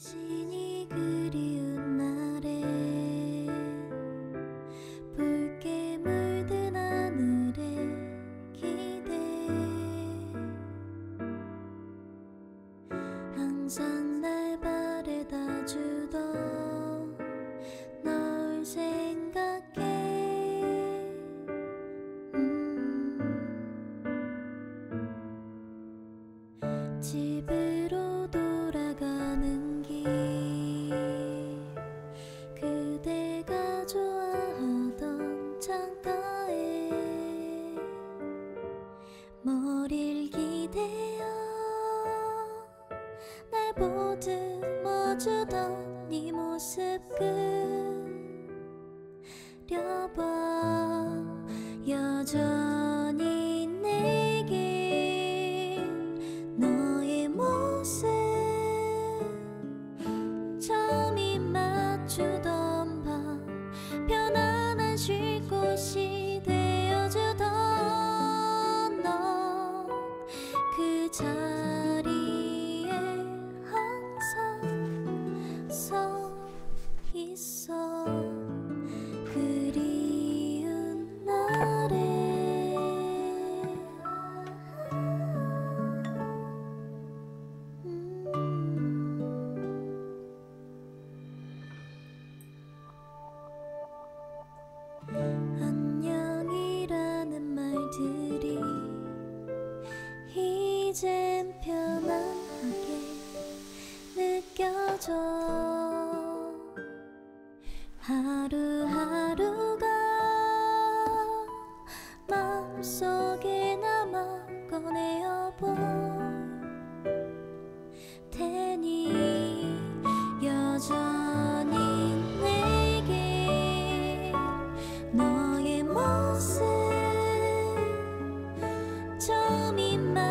细腻 보여주던 네 모습 그려봐. 여전 채워줘 하루하루가 마음속에 남아 꺼내어 볼 테니 여전히 내게 너의 모습 처음인 말